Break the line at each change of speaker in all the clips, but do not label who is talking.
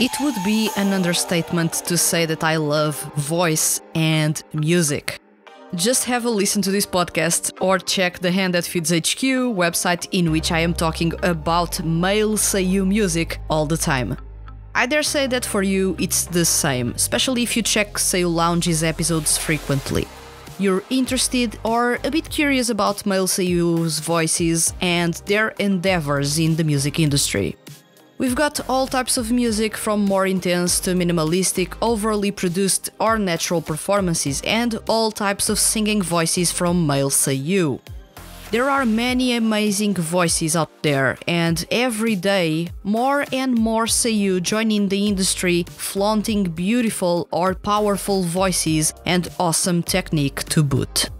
It would be an understatement to say that I love voice and music. Just have a listen to this podcast or check the Hand That Feeds HQ website in which I am talking about male Seiyu music all the time. I dare say that for you it's the same, especially if you check Seiyu Lounge's episodes frequently. You're interested or a bit curious about male Seiyu's voices and their endeavors in the music industry. We've got all types of music from more intense to minimalistic, overly produced or natural performances, and all types of singing voices from male Seiyu. There are many amazing voices out there, and every day, more and more Seiyu join in the industry, flaunting beautiful or powerful voices and awesome technique to boot.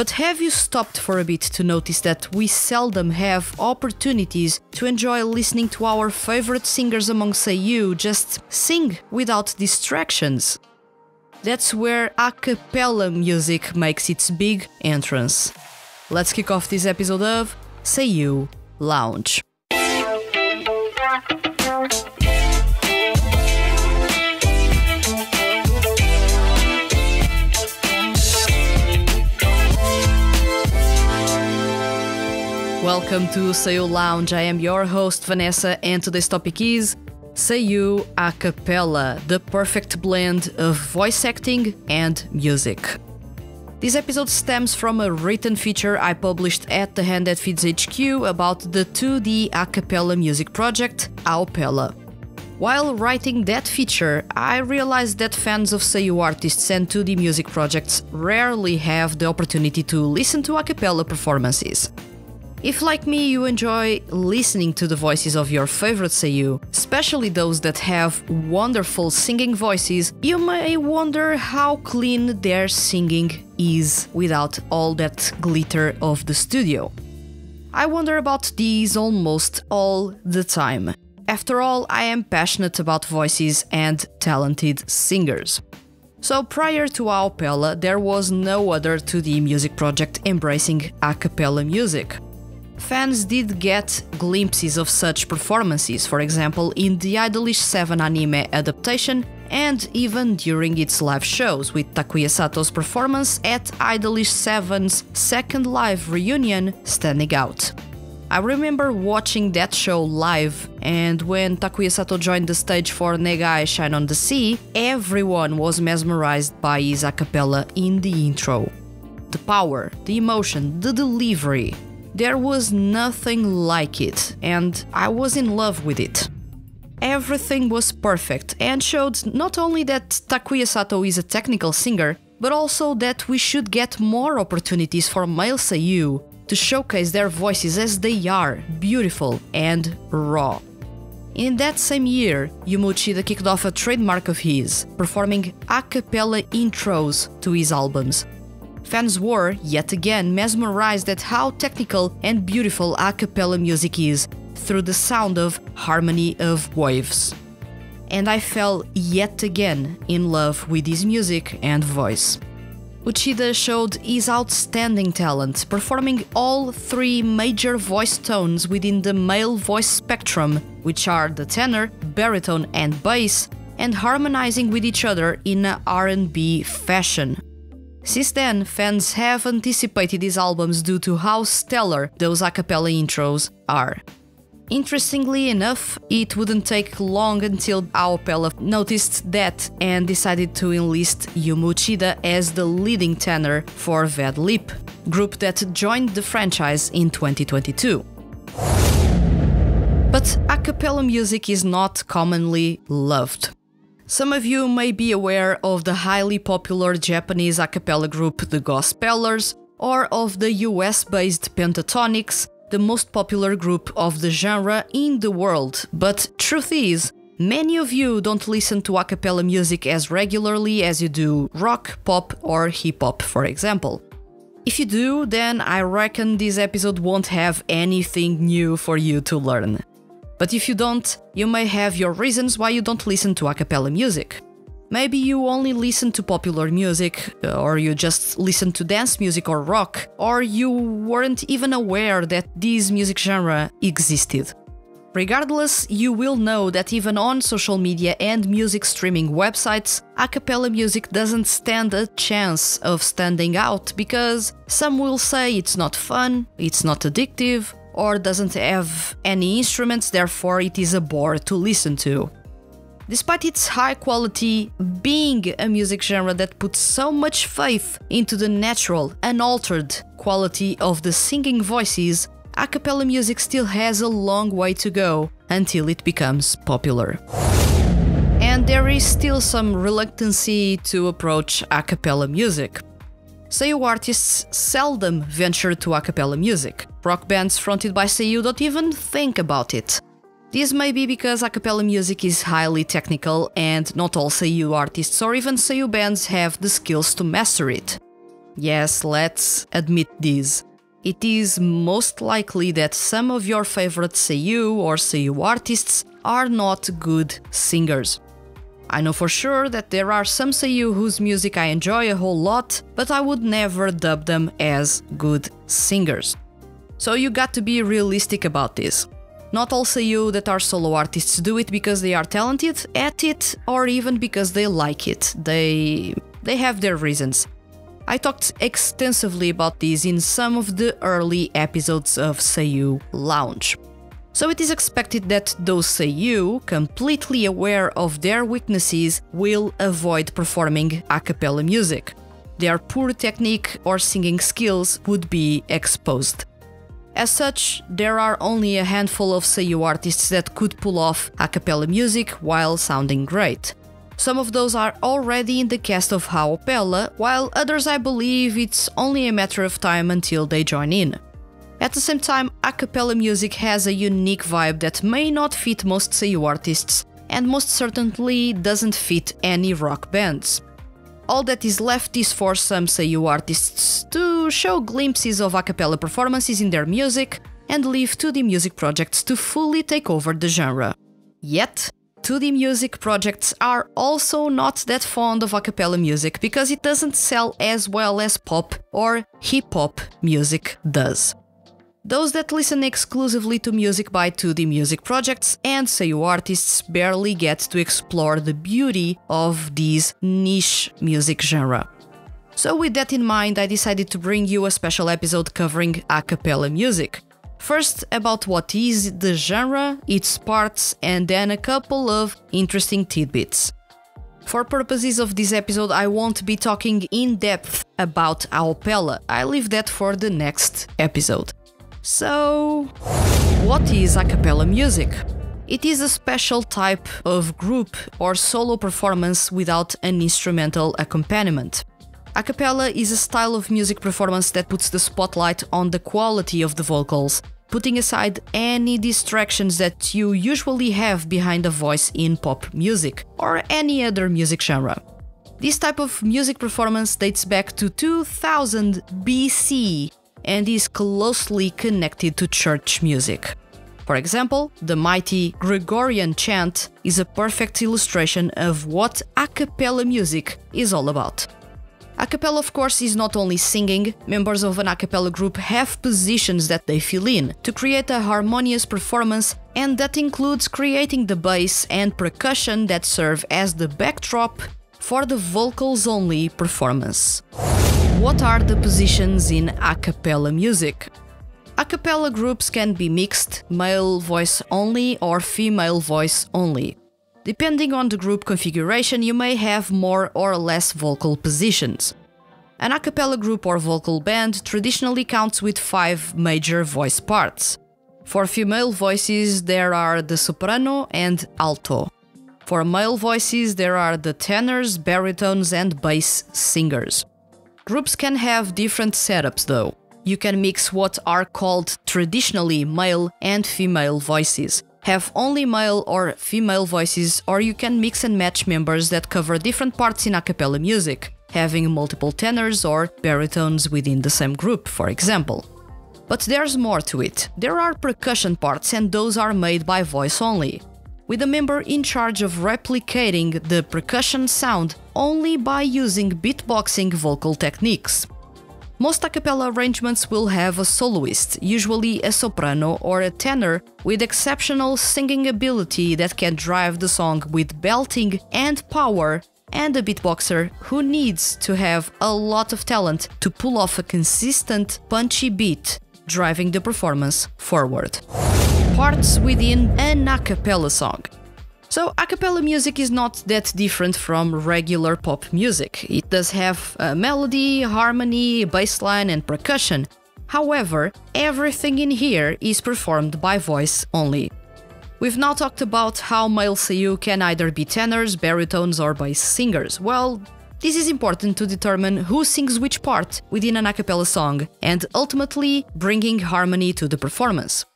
But have you stopped for a bit to notice that we seldom have opportunities to enjoy listening to our favorite singers among Seiyu just sing without distractions? That's where a cappella music makes its big entrance. Let's kick off this episode of Seiyu Lounge. Welcome to Seiyu Lounge. I am your host Vanessa, and today's topic is Seiyu a cappella, the perfect blend of voice acting and music. This episode stems from a written feature I published at the Hand That Feeds HQ about the 2D a cappella music project, Aoppella. While writing that feature, I realized that fans of Seiyu artists and 2D music projects rarely have the opportunity to listen to a cappella performances. If, like me, you enjoy listening to the voices of your favorite Seiyu, especially those that have wonderful singing voices, you may wonder how clean their singing is without all that glitter of the studio. I wonder about these almost all the time. After all, I am passionate about voices and talented singers. So prior to Aoppella, there was no other 2D music project embracing a cappella music fans did get glimpses of such performances, for example, in the IDOLiSH7 anime adaptation and even during its live shows, with Takuya Sato's performance at IDOLiSH7's second live reunion standing out. I remember watching that show live, and when Takuya Sato joined the stage for Negai Shine on the Sea, everyone was mesmerized by his a cappella in the intro. The power, the emotion, the delivery, there was nothing like it, and I was in love with it. Everything was perfect and showed not only that Takuya Sato is a technical singer, but also that we should get more opportunities for male Seiyu to showcase their voices as they are, beautiful and raw. In that same year, Yuma Uchida kicked off a trademark of his, performing a cappella intros to his albums, Fans were, yet again, mesmerized at how technical and beautiful a cappella music is through the sound of harmony of waves. And I fell yet again in love with his music and voice. Uchida showed his outstanding talent, performing all three major voice tones within the male voice spectrum, which are the tenor, baritone, and bass, and harmonizing with each other in a R&B fashion. Since then, fans have anticipated these albums due to how stellar those a cappella intros are. Interestingly enough, it wouldn't take long until Aoppella noticed that and decided to enlist Yuma Uchida as the leading tenor for Bad Lip, group that joined the franchise in 2022. But a cappella music is not commonly loved. Some of you may be aware of the highly popular Japanese a cappella group The Gospellers, or of the US based Pentatonix, the most popular group of the genre in the world. But truth is, many of you don't listen to a cappella music as regularly as you do rock, pop, or hip hop, for example. If you do, then I reckon this episode won't have anything new for you to learn. But if you don't, you may have your reasons why you don't listen to a cappella music. Maybe you only listen to popular music, uh, or you just listen to dance music or rock, or you weren't even aware that this music genre existed. Regardless, you will know that even on social media and music streaming websites, a cappella music doesn't stand a chance of standing out because some will say it's not fun, it's not addictive, or doesn't have any instruments, therefore it is a bore to listen to. Despite its high quality, being a music genre that puts so much faith into the natural, unaltered quality of the singing voices, a cappella music still has a long way to go until it becomes popular. And there is still some reluctancy to approach a cappella music. Seiyu artists seldom venture to a cappella music. Rock bands fronted by Seiyu don't even think about it. This may be because a cappella music is highly technical and not all Seiyu artists or even Seiyu bands have the skills to master it. Yes, let's admit this. It is most likely that some of your favorite Seiyu or Seiyu artists are not good singers. I know for sure that there are some Seiyu whose music I enjoy a whole lot, but I would never dub them as good singers. So you got to be realistic about this. Not all Seiyu that are solo artists do it because they are talented at it or even because they like it. They they have their reasons. I talked extensively about this in some of the early episodes of Seiyu Lounge. So it is expected that those Seiyu, completely aware of their weaknesses, will avoid performing a cappella music. Their poor technique or singing skills would be exposed. As such, there are only a handful of Seiyu artists that could pull off a cappella music while sounding great. Some of those are already in the cast of Aoppella, while others I believe it's only a matter of time until they join in. At the same time, a cappella music has a unique vibe that may not fit most Seiyu artists, and most certainly doesn't fit any rock bands. All that is left is for some Seiyu artists to show glimpses of a cappella performances in their music and leave 2D music projects to fully take over the genre. Yet, 2D music projects are also not that fond of a cappella music because it doesn't sell as well as pop or hip hop music does. Those that listen exclusively to music by 2D music projects and Seiyu artists barely get to explore the beauty of this niche music genre. So, with that in mind, I decided to bring you a special episode covering a cappella music. First, about what is the genre, its parts, and then a couple of interesting tidbits. For purposes of this episode, I won't be talking in depth about a cappella. I leave that for the next episode. So, what is a cappella music? It is a special type of group or solo performance without an instrumental accompaniment. A cappella is a style of music performance that puts the spotlight on the quality of the vocals, putting aside any distractions that you usually have behind a voice in pop music or any other music genre. This type of music performance dates back to 2000 BC and is closely connected to church music. For example, the mighty Gregorian chant is a perfect illustration of what a cappella music is all about. A cappella, of course, is not only singing, members of an a cappella group have positions that they fill in to create a harmonious performance, and that includes creating the bass and percussion that serve as the backdrop for the vocals only performance. What are the positions in a cappella music? A cappella groups can be mixed, male voice only or female voice only. Depending on the group configuration, you may have more or less vocal positions. An a cappella group or vocal band traditionally counts with five major voice parts. For female voices, there are the soprano and alto. For male voices, there are the tenors, baritones, and bass singers. Groups can have different setups though. You can mix what are called traditionally male and female voices, have only male or female voices, or you can mix and match members that cover different parts in a cappella music, having multiple tenors or baritones within the same group, for example. But there's more to it. There are percussion parts, and those are made by voice only with a member in charge of replicating the percussion sound only by using beatboxing vocal techniques. Most a cappella arrangements will have a soloist, usually a soprano or a tenor, with exceptional singing ability that can drive the song with belting and power, and a beatboxer who needs to have a lot of talent to pull off a consistent, punchy beat, driving the performance forward. Parts within an a cappella song. So, a cappella music is not that different from regular pop music. It does have a melody, harmony, bassline, and percussion. However, everything in here is performed by voice only. We've now talked about how male seiyuu can either be tenors, baritones, or bass singers. Well, this is important to determine who sings which part within an a cappella song and ultimately bringing harmony to the performance.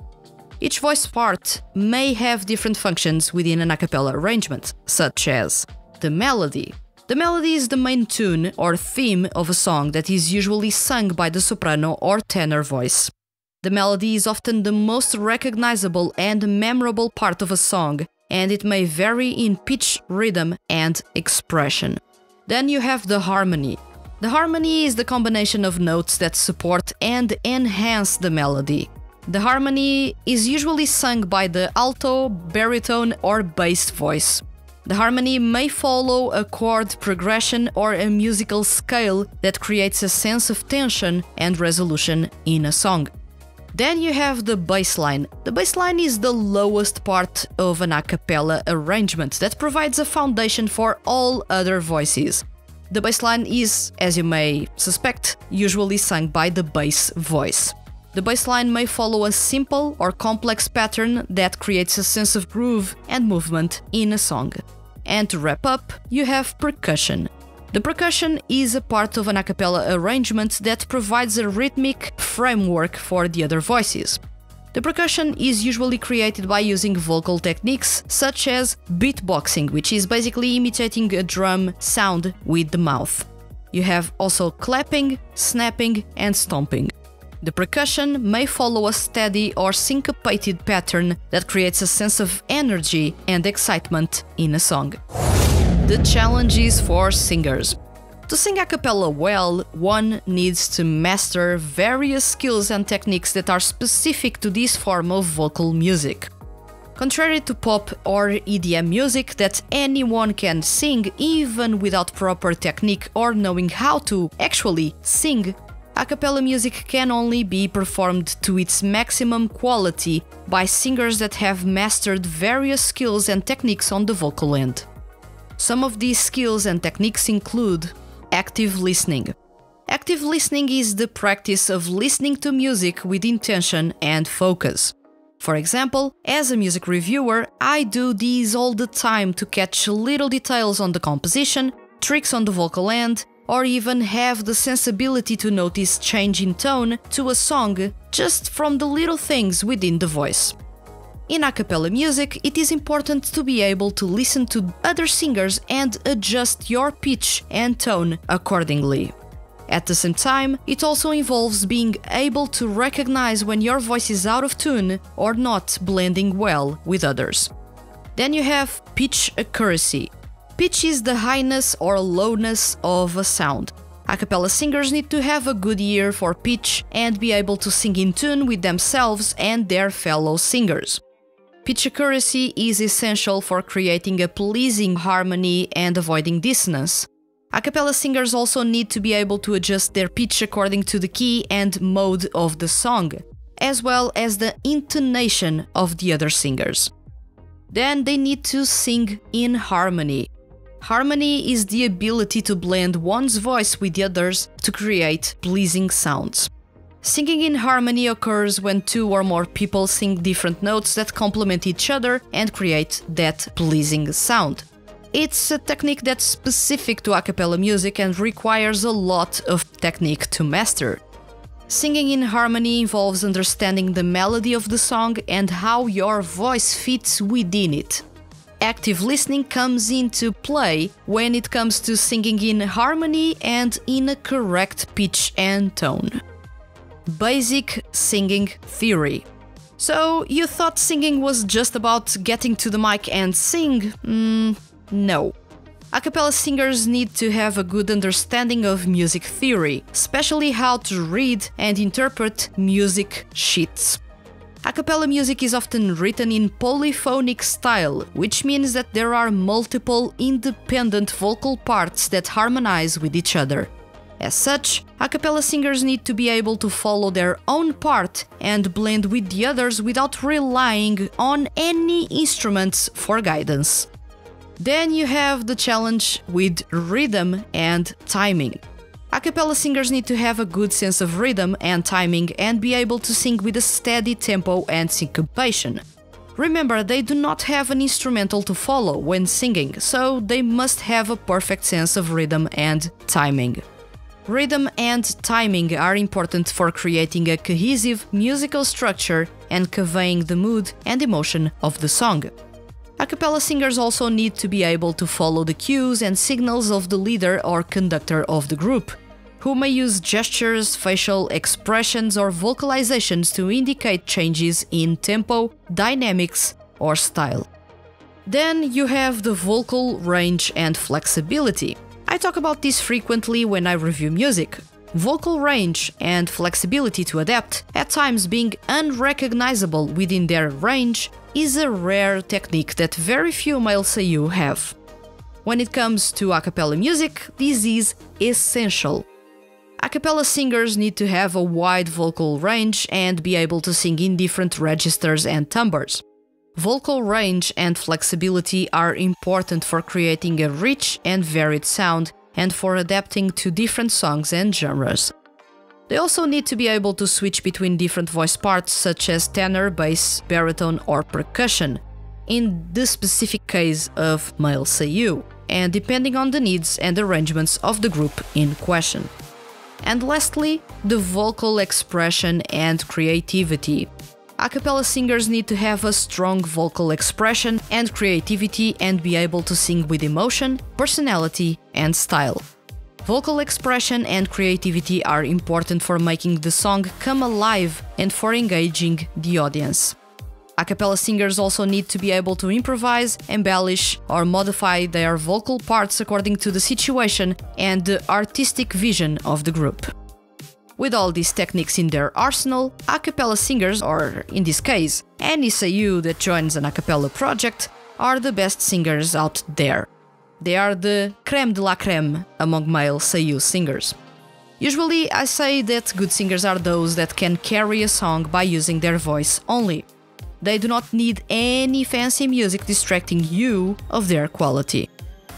Each voice part may have different functions within an a cappella arrangement, such as the melody. The melody is the main tune or theme of a song that is usually sung by the soprano or tenor voice. The melody is often the most recognizable and memorable part of a song, and it may vary in pitch, rhythm, and expression. Then you have the harmony. The harmony is the combination of notes that support and enhance the melody. The harmony is usually sung by the alto, baritone, or bass voice. The harmony may follow a chord progression or a musical scale that creates a sense of tension and resolution in a song. Then you have the bass line. The bass line is the lowest part of an a cappella arrangement that provides a foundation for all other voices. The bass line is, as you may suspect, usually sung by the bass voice. The bass line may follow a simple or complex pattern that creates a sense of groove and movement in a song. And to wrap up, you have percussion. The percussion is a part of an a cappella arrangement that provides a rhythmic framework for the other voices. The percussion is usually created by using vocal techniques such as beatboxing, which is basically imitating a drum sound with the mouth. You have also clapping, snapping, and stomping. The percussion may follow a steady or syncopated pattern that creates a sense of energy and excitement in a song. The challenges for singers. To sing a cappella well, one needs to master various skills and techniques that are specific to this form of vocal music. Contrary to pop or EDM music that anyone can sing even without proper technique or knowing how to actually sing, a cappella music can only be performed to its maximum quality by singers that have mastered various skills and techniques on the vocal end. Some of these skills and techniques include active listening. Active listening is the practice of listening to music with intention and focus. For example, as a music reviewer, I do these all the time to catch little details on the composition, tricks on the vocal end, or even have the sensibility to notice change in tone to a song just from the little things within the voice. In a cappella music, it is important to be able to listen to other singers and adjust your pitch and tone accordingly. At the same time, it also involves being able to recognize when your voice is out of tune or not blending well with others. Then you have pitch accuracy, Pitch is the highness or lowness of a sound. A cappella singers need to have a good ear for pitch and be able to sing in tune with themselves and their fellow singers. Pitch accuracy is essential for creating a pleasing harmony and avoiding dissonance. A cappella singers also need to be able to adjust their pitch according to the key and mode of the song, as well as the intonation of the other singers. Then they need to sing in harmony, Harmony is the ability to blend one's voice with the others to create pleasing sounds. Singing in harmony occurs when two or more people sing different notes that complement each other and create that pleasing sound. It's a technique that's specific to a cappella music and requires a lot of technique to master. Singing in harmony involves understanding the melody of the song and how your voice fits within it active listening comes into play when it comes to singing in harmony and in a correct pitch and tone. Basic singing theory. So, you thought singing was just about getting to the mic and sing? Mm, no. A cappella singers need to have a good understanding of music theory, especially how to read and interpret music sheets. A cappella music is often written in polyphonic style, which means that there are multiple independent vocal parts that harmonize with each other. As such, a cappella singers need to be able to follow their own part and blend with the others without relying on any instruments for guidance. Then you have the challenge with rhythm and timing. A cappella singers need to have a good sense of rhythm and timing and be able to sing with a steady tempo and syncopation. Remember, they do not have an instrumental to follow when singing, so they must have a perfect sense of rhythm and timing. Rhythm and timing are important for creating a cohesive musical structure and conveying the mood and emotion of the song. A cappella singers also need to be able to follow the cues and signals of the leader or conductor of the group, who may use gestures, facial expressions, or vocalizations to indicate changes in tempo, dynamics, or style. Then you have the vocal range and flexibility. I talk about this frequently when I review music. Vocal range and flexibility to adapt, at times being unrecognizable within their range, is a rare technique that very few male seiyuu have. When it comes to a cappella music, this is essential. A cappella singers need to have a wide vocal range and be able to sing in different registers and timbres. Vocal range and flexibility are important for creating a rich and varied sound and for adapting to different songs and genres. They also need to be able to switch between different voice parts such as tenor, bass, baritone or percussion, in the specific case of male seiyuu, and depending on the needs and arrangements of the group in question. And lastly, the vocal expression and creativity. A cappella singers need to have a strong vocal expression and creativity and be able to sing with emotion, personality, and style. Vocal expression and creativity are important for making the song come alive and for engaging the audience. A cappella singers also need to be able to improvise, embellish, or modify their vocal parts according to the situation and the artistic vision of the group. With all these techniques in their arsenal, a cappella singers, or in this case, any seiyuu that joins an a cappella project, are the best singers out there. They are the creme de la creme among male seiyuu singers. Usually, I say that good singers are those that can carry a song by using their voice only. They do not need any fancy music distracting you of their quality.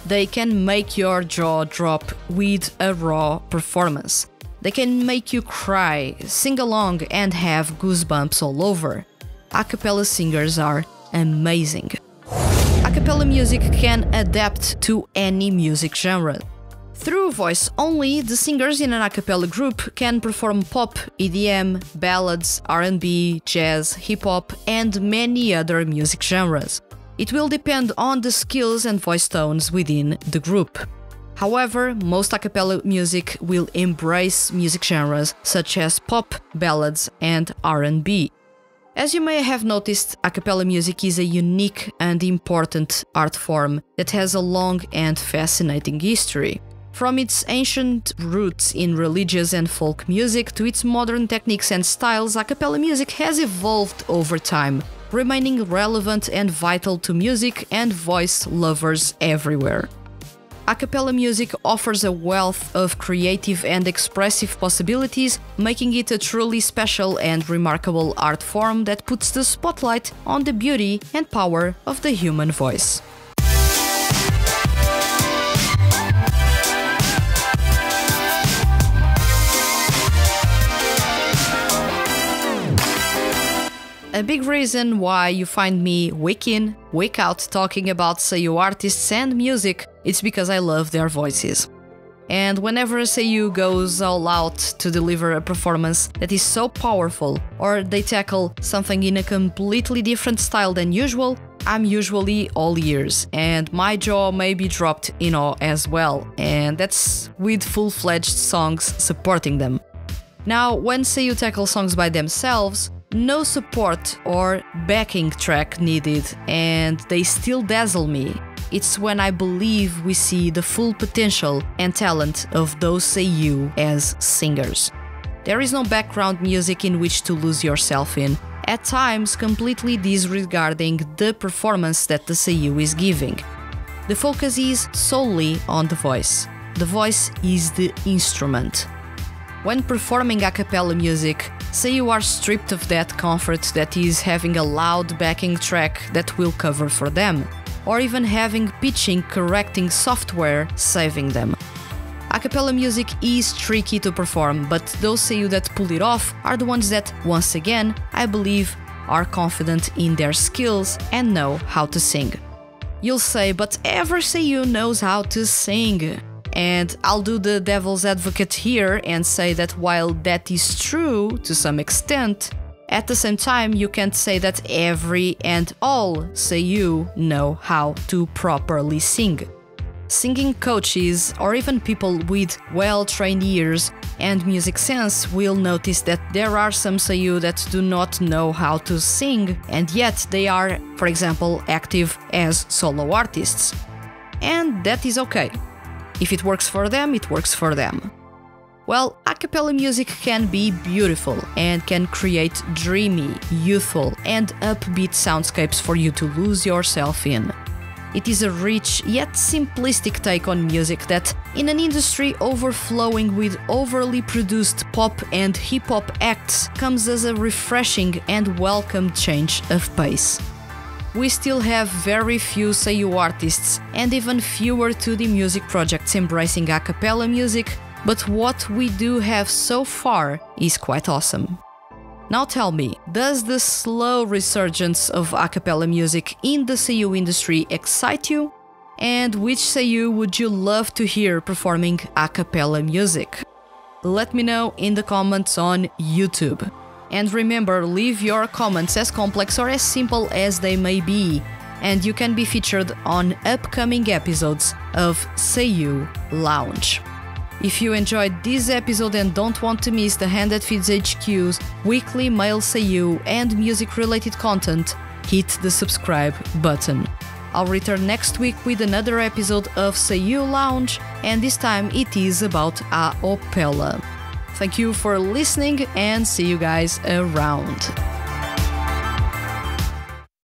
They can make your jaw drop with a raw performance. They can make you cry, sing along, and have goosebumps all over. A cappella singers are amazing cappella music can adapt to any music genre. Through voice only, the singers in an a cappella group can perform pop, EDM, ballads, R&B, jazz, hip hop, and many other music genres. It will depend on the skills and voice tones within the group. However, most a cappella music will embrace music genres such as pop, ballads, and R&B. As you may have noticed, a cappella music is a unique and important art form that has a long and fascinating history. From its ancient roots in religious and folk music to its modern techniques and styles, a cappella music has evolved over time, remaining relevant and vital to music and voice lovers everywhere. A cappella music offers a wealth of creative and expressive possibilities, making it a truly special and remarkable art form that puts the spotlight on the beauty and power of the human voice. A big reason why you find me week in, week out talking about Seiyuu artists and music it's because I love their voices. And whenever Seiyuu goes all out to deliver a performance that is so powerful, or they tackle something in a completely different style than usual, I'm usually all ears, and my jaw may be dropped in awe as well, and that's with full fledged songs supporting them. Now, when Seiyuu tackle songs by themselves, no support or backing track needed, and they still dazzle me. it's when I believe we see the full potential and talent of those Seiyu as singers. There is no background music in which to lose yourself in, at times completely disregarding the performance that the Seiyu is giving. The focus is solely on the voice. The voice is the instrument. When performing a cappella music, Seiyu are stripped of that comfort that is having a loud backing track that will cover for them, or even having pitching correcting software saving them. A cappella music is tricky to perform, but those Seiyu that pull it off are the ones that, once again, I believe, are confident in their skills and know how to sing. You'll say, but every Seiyu knows how to sing. And I'll do the devil's advocate here and say that while that is true to some extent, at the same time you can't say that every and all Seiyu know how to properly sing. Singing coaches or even people with well trained ears and music sense will notice that there are some Seiyu that do not know how to sing and yet they are, for example, active as solo artists. And that is okay. If it works for them, it works for them. Well, a cappella music can be beautiful and can create dreamy, youthful, and upbeat soundscapes for you to lose yourself in. It is a rich yet simplistic take on music that, in an industry overflowing with overly produced pop and hip hop acts, comes as a refreshing and welcome change of pace. We still have very few Seiyu artists and even fewer 2D music projects embracing a cappella music, but what we do have so far is quite awesome. Now tell me, does the slow resurgence of a cappella music in the Seiyu industry excite you? And which Seiyu would you love to hear performing a cappella music? Let me know in the comments on YouTube. And remember, leave your comments as complex or as simple as they may be, and you can be featured on upcoming episodes of Seiyu Lounge. If you enjoyed this episode and don't want to miss the Hand That Feeds HQ's weekly male Seiyu and music related content, hit the subscribe button. I'll return next week with another episode of Seiyu Lounge, and this time it is about a. Thank you for listening and see you guys around.